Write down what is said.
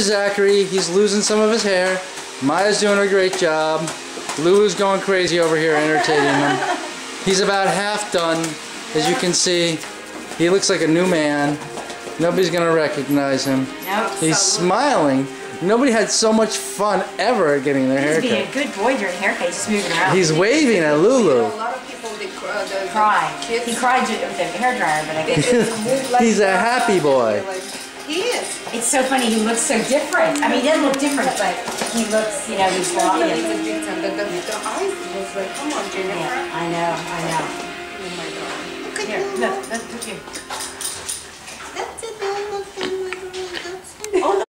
Zachary, he's losing some of his hair. Maya's doing a great job. Lulu's going crazy over here entertaining him. He's about half done, as you can see. He looks like a new man. Nobody's gonna recognize him. Nope. He's smiling. Nobody had so much fun ever getting their He's being a haircut. good boy during haircut. He's moving around. He's waving at Lulu. A lot of people they cry. The, the. Kids, He cried with the hair dryer, but I guess just move like He's a happy and boy. He is. it's so funny. He looks so different. I mean, he doesn't look different, but he looks, you know, he's He's a Yeah, little. The, the, the eyes was like, come on, Jennifer. I know. I know. Oh my god. Look at Here, you. look, look, look here.